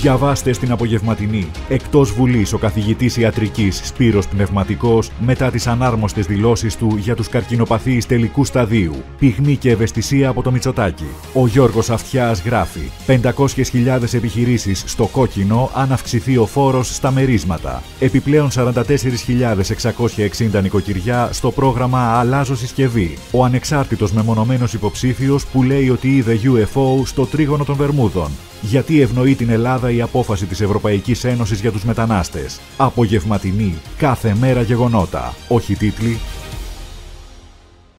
Διαβάστε στην απογευματινή. Εκτός Βουλής ο καθηγητής ιατρικής Σπύρος Πνευματικός μετά τις ανάρμοστες δηλώσεις του για τους καρκινοπαθείς τελικού σταδίου. Πυγμή και ευαισθησία από το Μητσοτάκι. Ο Γιώργος Αυτιάς γράφει: 500.000 επιχειρήσεις στο κόκκινο αν αυξηθεί ο φόρος στα μερίσματα. Επιπλέον 44.660 νοικοκυριά στο πρόγραμμα Αλλάζω συσκευή. Ο ανεξάρτητος μεμονωμένος υποψήφιος που λέει ότι είδε UFO στο τρίγωνο των Βερμούδων. Γιατί ευνοεί την Ελλάδα η απόφαση της Ευρωπαϊκής Ένωσης για τους μετανάστες. Απογευματινή, κάθε μέρα γεγονότα. Όχι τίτλοι,